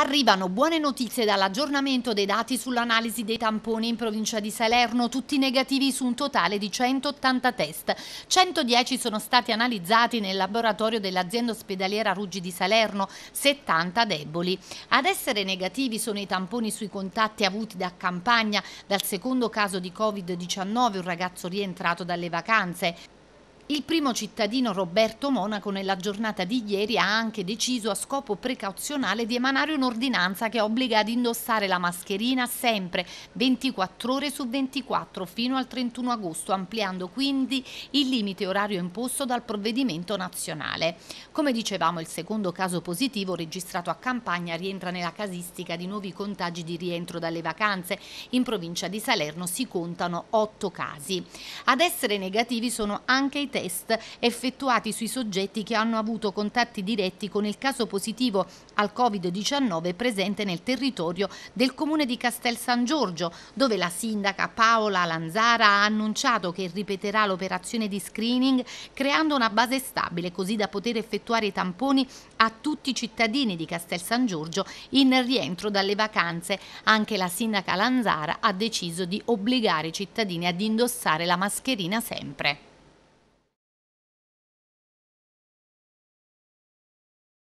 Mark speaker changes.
Speaker 1: Arrivano buone notizie dall'aggiornamento dei dati sull'analisi dei tamponi in provincia di Salerno, tutti negativi su un totale di 180 test. 110 sono stati analizzati nel laboratorio dell'azienda ospedaliera Ruggi di Salerno, 70 deboli. Ad essere negativi sono i tamponi sui contatti avuti da campagna dal secondo caso di Covid-19, un ragazzo rientrato dalle vacanze. Il primo cittadino Roberto Monaco nella giornata di ieri ha anche deciso a scopo precauzionale di emanare un'ordinanza che obbliga ad indossare la mascherina sempre 24 ore su 24 fino al 31 agosto, ampliando quindi il limite orario imposto dal provvedimento nazionale. Come dicevamo, il secondo caso positivo registrato a Campagna rientra nella casistica di nuovi contagi di rientro dalle vacanze. In provincia di Salerno si contano 8 casi. Ad essere negativi sono anche i test effettuati sui soggetti che hanno avuto contatti diretti con il caso positivo al Covid-19 presente nel territorio del comune di Castel San Giorgio, dove la sindaca Paola Lanzara ha annunciato che ripeterà l'operazione di screening creando una base stabile così da poter effettuare i tamponi a tutti i cittadini di Castel San Giorgio in rientro dalle vacanze. Anche la sindaca Lanzara ha deciso di obbligare i cittadini ad indossare la mascherina sempre.